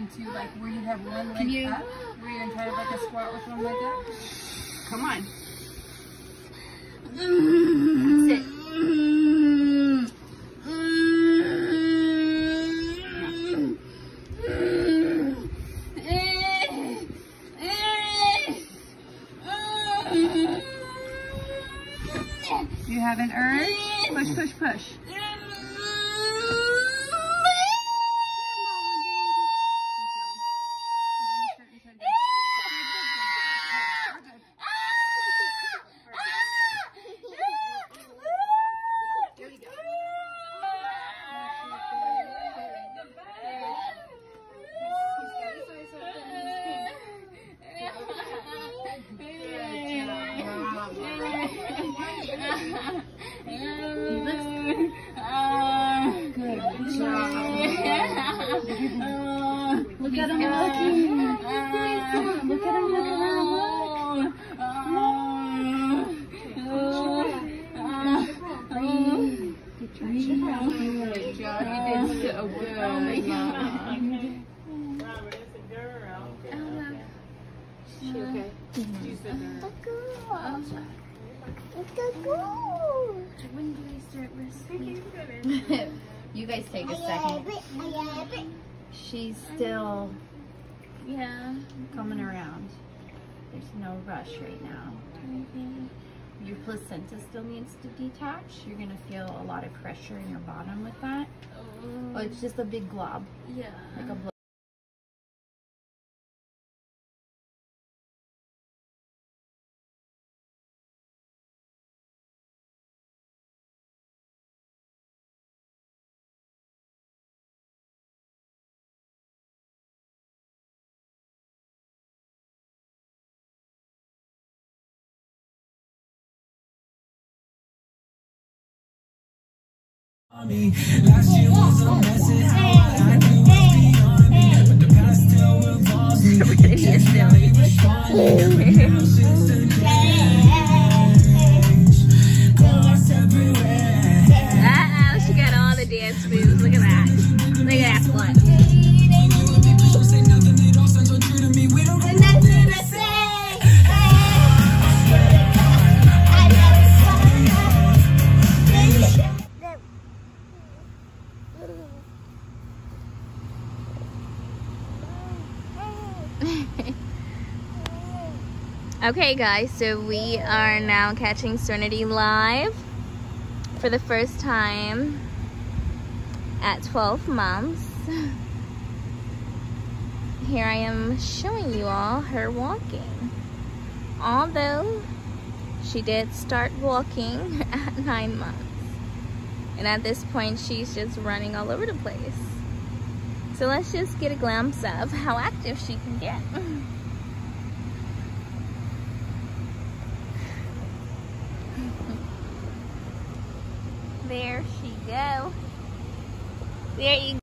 into like where you have one leg Can you- up, where you're in kind of like a squat with one leg up. Come on. Sit. Do you have an urge? Push, push, push. Look at him looking. Look at him looking around. Job. You did so good. Robert, it's a girl. She okay? She's a girl. When do we start breastfeeding? You guys take a second. She's still Yeah. coming around. There's no rush right now. Mm-hmm. Your placenta still needs to detach. You're gonna feel a lot of pressure in your bottom with that. Oh, oh it's just a big glob, Yeah. like a Last year was a mess, I acted was beyond me. But the past still revolves me. Can't really respond. Now shit's a change. Go our separate ways. Uh-oh, she got all the dance moves. Look at that. Look at that one. Okay, guys, so we are now catching Serenity live for the first time at 12 months. Here I am showing you all her walking. Although she did start walking at nine months. And at this point, she's just running all over the place. So let's just get a glimpse of how active she can get. There she go. There you